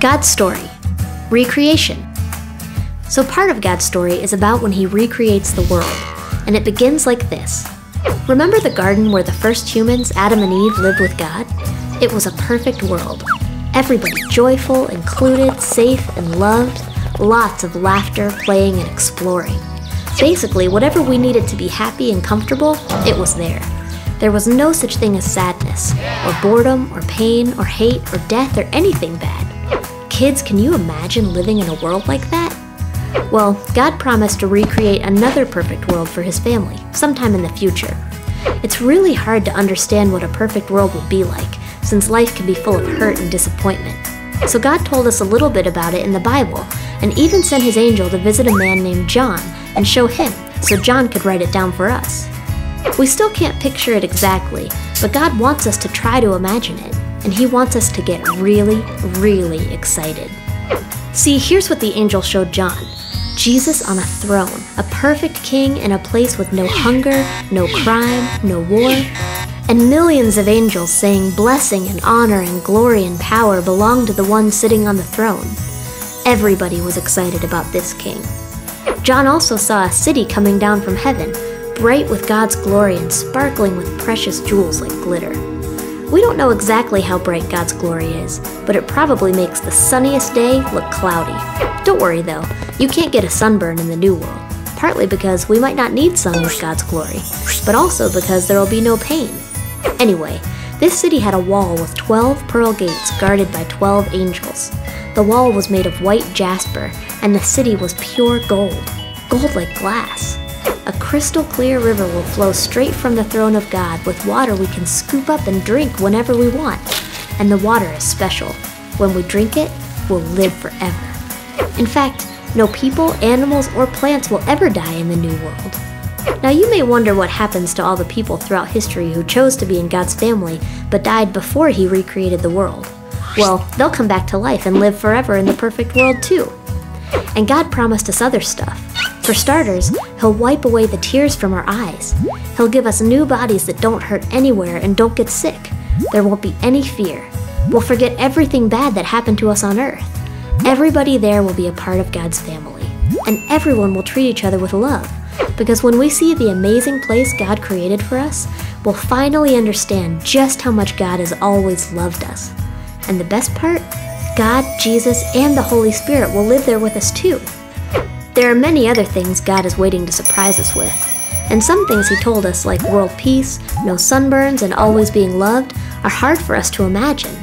God's story recreation. So, part of God's story is about when He recreates the world, and it begins like this. Remember the garden where the first humans, Adam and Eve, lived with God? It was a perfect world. Everybody joyful, included, safe, and loved. Lots of laughter, playing, and exploring. Basically, whatever we needed to be happy and comfortable, it was there. There was no such thing as sadness, or boredom, or pain, or hate, or death, or anything bad. Kids, can you imagine living in a world like that? Well, God promised to recreate another perfect world for His family, sometime in the future. It's really hard to understand what a perfect world will be like, since life can be full of hurt and disappointment. So God told us a little bit about it in the Bible, and even sent His angel to visit a man named John and show him, so John could write it down for us. We still can't picture it exactly, but God wants us to try to imagine it, and He wants us to get really, really excited. See, here's what the angel showed John Jesus on a throne, a perfect king in a place with no hunger, no crime, no war, and millions of angels saying blessing and honor and glory and power belong to the one sitting on the throne. Everybody was excited about this king. John also saw a city coming down from heaven, bright with God's glory and sparkling with precious jewels like glitter. We don't know exactly how bright God's glory is, but it probably makes the sunniest day look cloudy. Don't worry though, you can't get a sunburn in the new world, partly because we might not need sun with God's glory, but also because there will be no pain. Anyway, this city had a wall with 12 pearl gates guarded by 12 angels. The wall was made of white jasper, and the city was pure gold, gold like glass. A crystal clear river will flow straight from the throne of God with water we can scoop up and drink whenever we want. And the water is special. When we drink it, we'll live forever. In fact, no people, animals, or plants will ever die in the new world. Now, you may wonder what happens to all the people throughout history who chose to be in God's family but died before He recreated the world. Well, they'll come back to life and live forever in the perfect world, too. And God promised us other stuff. For starters, He'll wipe away the tears from our eyes. He'll give us new bodies that don't hurt anywhere and don't get sick. There won't be any fear. We'll forget everything bad that happened to us on earth. Everybody there will be a part of God's family. And everyone will treat each other with love. Because when we see the amazing place God created for us, we'll finally understand just how much God has always loved us. And the best part? God, Jesus, and the Holy Spirit will live there with us too. There are many other things God is waiting to surprise us with. And some things He told us, like world peace, no sunburns, and always being loved, are hard for us to imagine.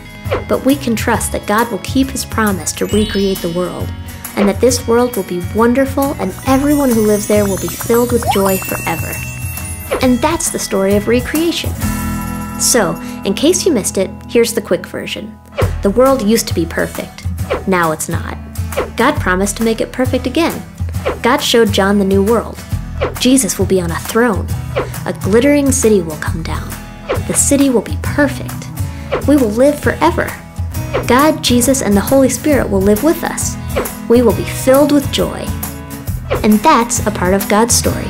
But we can trust that God will keep His promise to recreate the world, and that this world will be wonderful and everyone who lives there will be filled with joy forever. And that's the story of recreation. So, in case you missed it, here's the quick version. The world used to be perfect. Now it's not. God promised to make it perfect again, God showed John the new world. Jesus will be on a throne. A glittering city will come down. The city will be perfect. We will live forever. God, Jesus, and the Holy Spirit will live with us. We will be filled with joy. And that's a part of God's story.